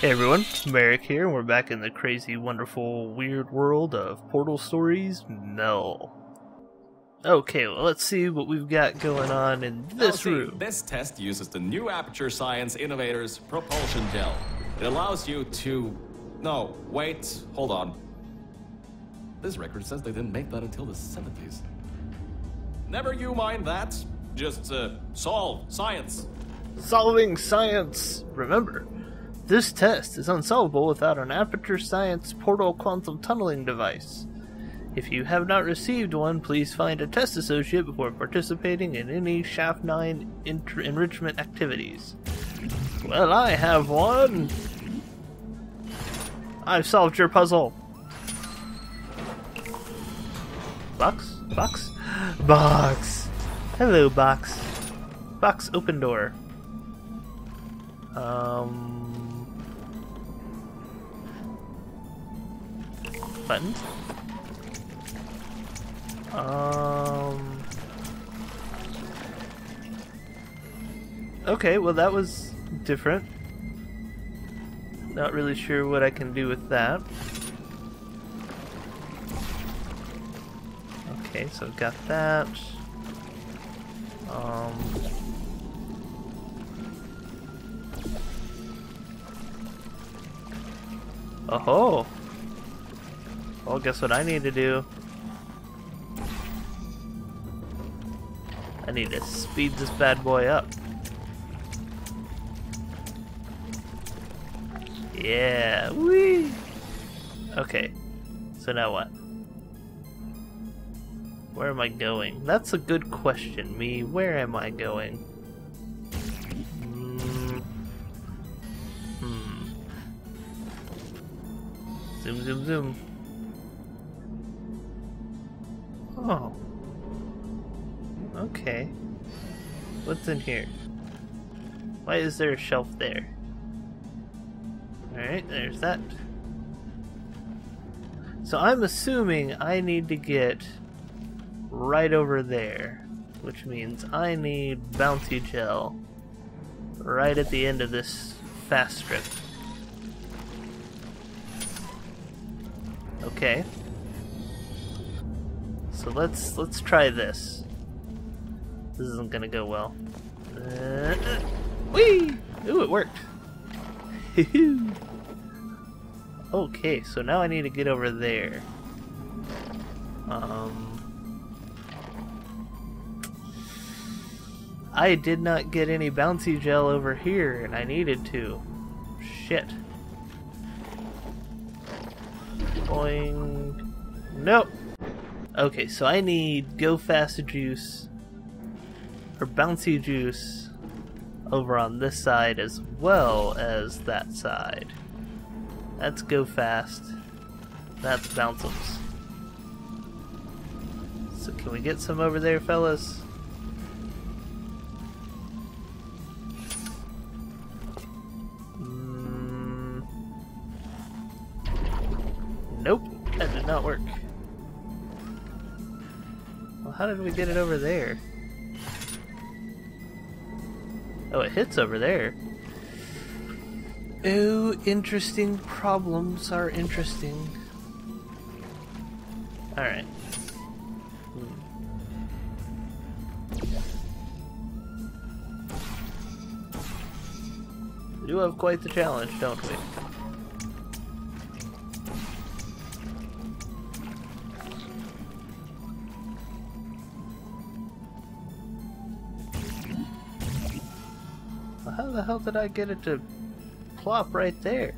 Hey everyone, Merric here, and we're back in the crazy, wonderful, weird world of Portal Stories Mel. Okay, well, let's see what we've got going on in this see, room. This test uses the new Aperture Science Innovators propulsion gel. It allows you to. No, wait, hold on. This record says they didn't make that until the 70s. Never you mind that. Just uh, solve science. Solving science! Remember, this test is unsolvable without an Aperture Science Portal Quantum Tunneling device. If you have not received one, please find a test associate before participating in any Shaft 9 enrichment activities. Well, I have one! I've solved your puzzle! Box? Box? Box! Hello, Box. Box, open door. Um. Button. Um. Okay, well, that was different. Not really sure what I can do with that. Okay, so I've got that. Um. Oh. Well, guess what I need to do? I need to speed this bad boy up. Yeah, wee. Okay, so now what? Where am I going? That's a good question, me. Where am I going? Mm. Hmm. Zoom, zoom, zoom. Oh. Okay. What's in here? Why is there a shelf there? Alright, there's that. So I'm assuming I need to get right over there, which means I need bouncy gel right at the end of this fast strip. Okay. So let's let's try this. This isn't gonna go well. Uh! Ooh, it worked. okay, so now I need to get over there. Um, I did not get any bouncy gel over here, and I needed to. Shit. Boing. Nope. Okay, so I need Go Fast Juice or Bouncy Juice over on this side as well as that side. That's Go Fast. That's Bounceums. So can we get some over there, fellas? Mm. Nope, that did not work. How did we get it over there? Oh, it hits over there. Oh, interesting problems are interesting. Alright. Hmm. We do have quite the challenge, don't we? How the hell did I get it to plop right there?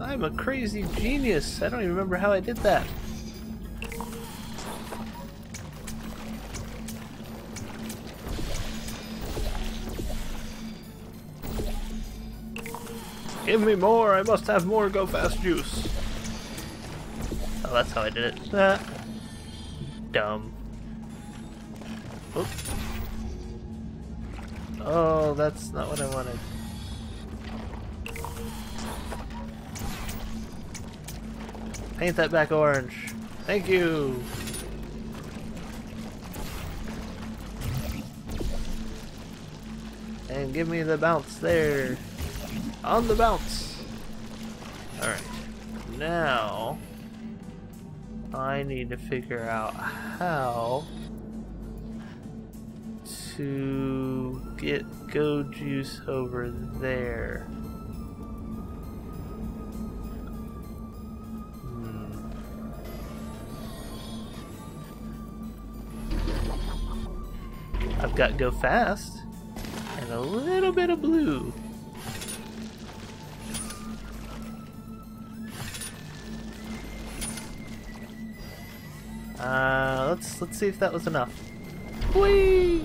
I'm a crazy genius. I don't even remember how I did that. Give me more! I must have more Go Fast juice. Oh, that's how I did it. Ah. Dumb. Oop. Oh, that's not what I wanted. Paint that back orange. Thank you. And give me the bounce there. On the bounce. Alright. Now I need to figure out how to get Go Juice over there. Hmm. I've got Go Fast and a little bit of blue. Uh, let's let's see if that was enough. Whee!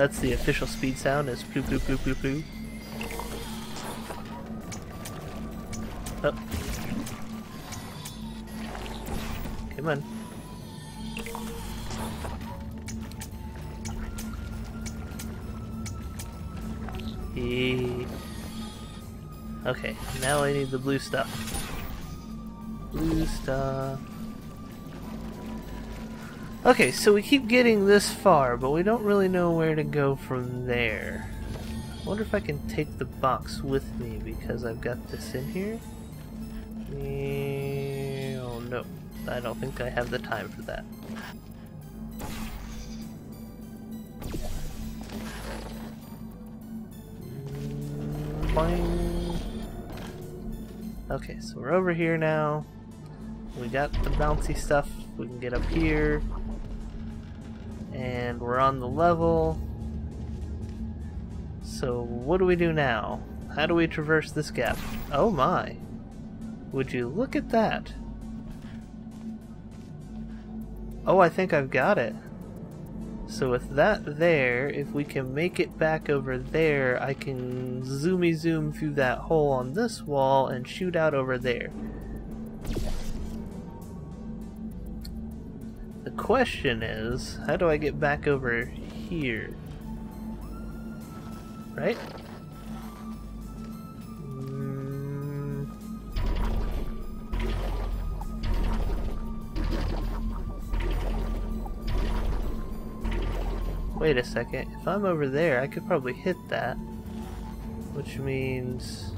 That's the official speed sound is bloop, bloop, bloop, bloop, bloop. Oh. Come on. E okay, now I need the blue stuff. Blue stuff. Okay, so we keep getting this far, but we don't really know where to go from there. I wonder if I can take the box with me because I've got this in here. Oh no, I don't think I have the time for that. Boing. Okay, so we're over here now. We got the bouncy stuff. We can get up here. And we're on the level. So what do we do now? How do we traverse this gap? Oh my. Would you look at that? Oh, I think I've got it. So with that there, if we can make it back over there, I can zoomy zoom through that hole on this wall and shoot out over there. The question is, how do I get back over here? Right? Wait a second, if I'm over there, I could probably hit that. Which means...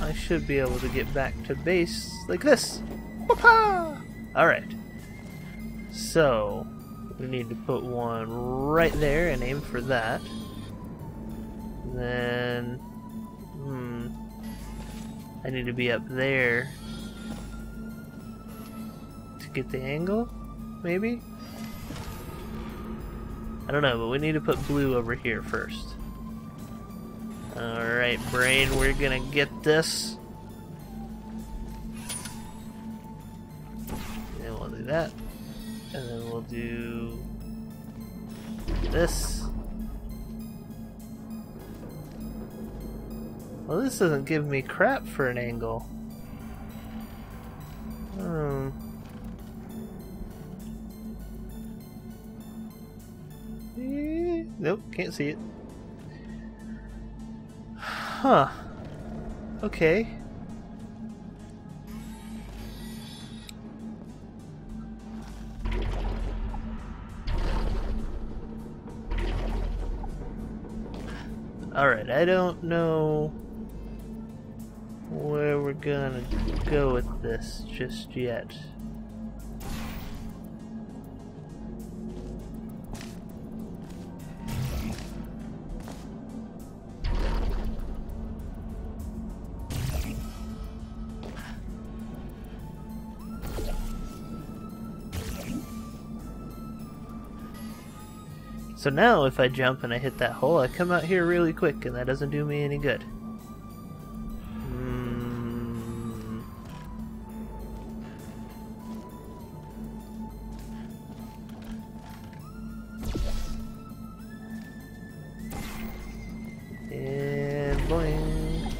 I should be able to get back to base like this. Alright. So, we need to put one right there and aim for that. Then, hmm, I need to be up there to get the angle, maybe? I don't know, but we need to put blue over here first. Alright, brain, we're gonna get this. We'll do that. And then we'll do this. Well, this doesn't give me crap for an angle. Hmm. Nope, can't see it. Huh. Okay. Alright, I don't know where we're gonna go with this just yet. So now if I jump and I hit that hole, I come out here really quick and that doesn't do me any good. Hmm. And boing.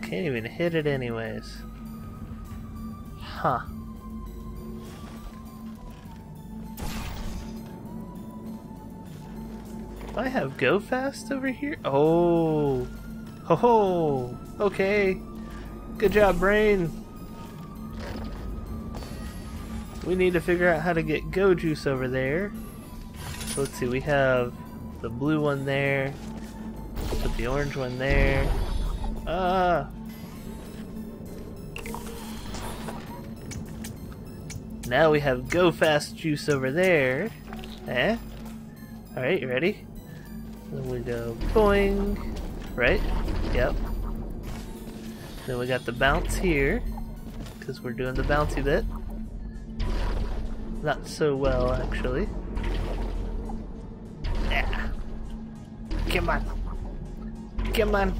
Can't even hit it anyways. Huh. I have go fast over here? Oh. Ho ho. Okay. Good job, brain. We need to figure out how to get go juice over there. So let's see, we have the blue one there. Put the orange one there. Ah. Now we have go fast juice over there. Eh? Alright, you ready? Then we go boing. Right? Yep. Then we got the bounce here. Because we're doing the bouncy bit. Not so well, actually. Yeah. Come on. Come on.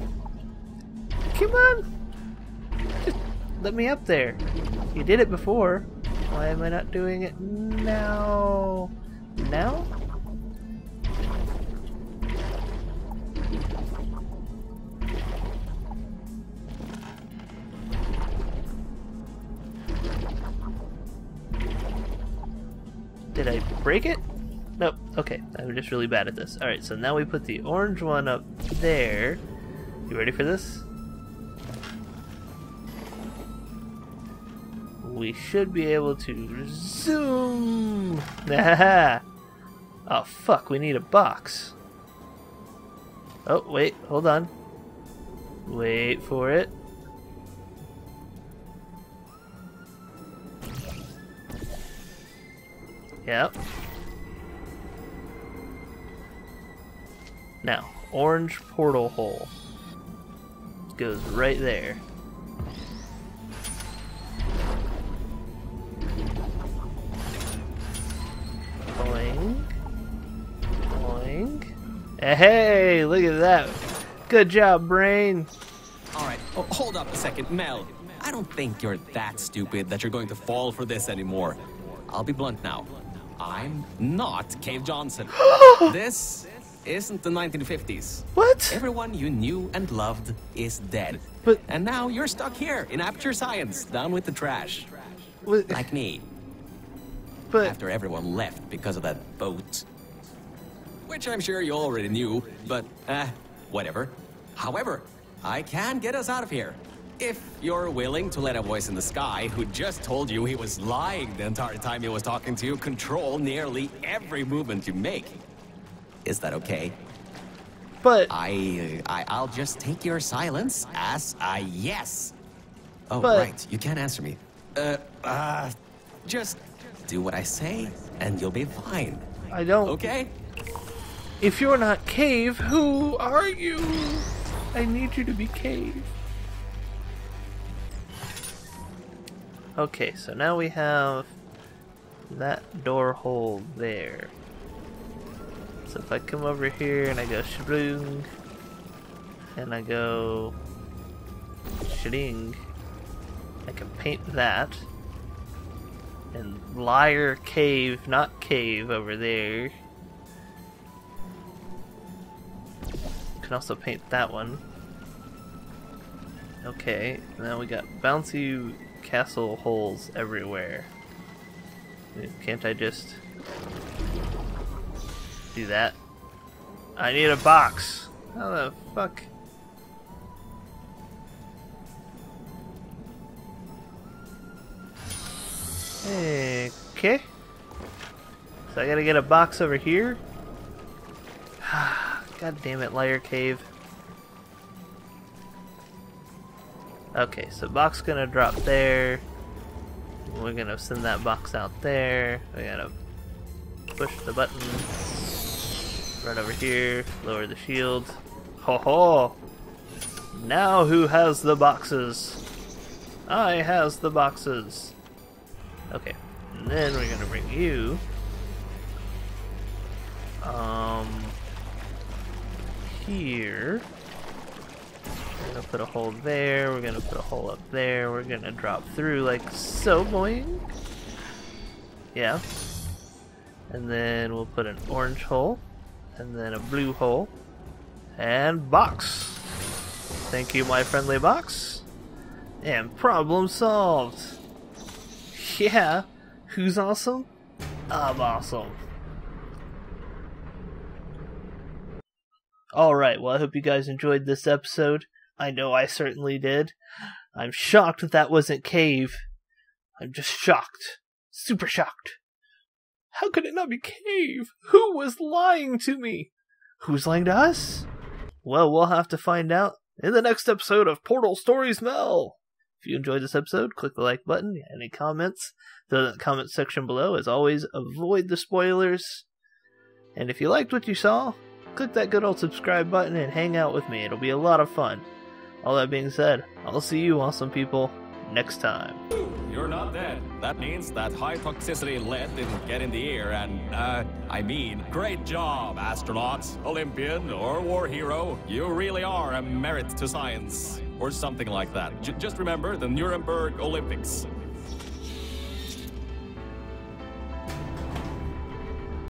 Come on. Just let me up there. You did it before. Why am I not doing it now? Now? Did I break it? Nope. Okay, I'm just really bad at this. Alright, so now we put the orange one up there. You ready for this? We should be able to zoom! oh fuck, we need a box. Oh, wait, hold on. Wait for it. Yep. Now, orange portal hole goes right there. Boing. Boing. Hey, look at that. Good job, brain. All right, oh, hold up a second, Mel. I don't think you're that stupid that you're going to fall for this anymore. I'll be blunt now. I'm not Cave Johnson. this isn't the 1950s. What? Everyone you knew and loved is dead. But- and now you're stuck here in Aperture Science, down with the trash. What- Like me, But after everyone left because of that boat. Which I'm sure you already knew, but eh, whatever. However, I can get us out of here. If you're willing to let a voice in the sky who just told you he was lying the entire time he was talking to you control nearly every movement you make. Is that okay? but I, I I'll just take your silence as a yes. Oh, But- right. You can't answer me. Uh, uh, just do what I say, and you'll be fine. I don't. Okay? If you're not Cave, who are you? I need you to be Cave. Okay, so now we have that door hole there. So if I come over here and I go shroong, and I go shring, I can paint that. And liar cave, not cave over there. Can also paint that one. Okay, now we got bouncy castle holes everywhere. Can't I just do that? I need a box. How the fuck? Okay. So I gotta get a box over here. God damn it, Liar Cave. Okay, so box gonna drop there. We're gonna send that box out there. We gotta push the button. Right over here. Lower the shield. Ho ho! Now who has the boxes? I has the boxes. Okay, and then we're gonna bring you. Um, here. Gonna put a hole there, we're gonna put a hole up there, we're gonna drop through like so, boing. Yeah. And then we'll put an orange hole, and then a blue hole, and box. Thank you, my friendly box. And problem solved. Yeah, who's awesome? I'm awesome. Alright, well, I hope you guys enjoyed this episode. I know I certainly did. I'm shocked that that wasn't Cave. I'm just shocked. Super shocked. How could it not be Cave? Who was lying to me? Who's lying to us? Well, we'll have to find out in the next episode of Portal Stories Mel. If you enjoyed this episode, click the like button. Any comments, throw the comment section below. As always, avoid the spoilers. And if you liked what you saw, click that good old subscribe button and hang out with me. It'll be a lot of fun. All that being said, I'll see you awesome people next time. You're not dead. That means that high toxicity lead didn't get in the air, and, uh, I mean, great job, astronaut, Olympian, or war hero. You really are a merit to science. Or something like that. J- just remember the Nuremberg Olympics.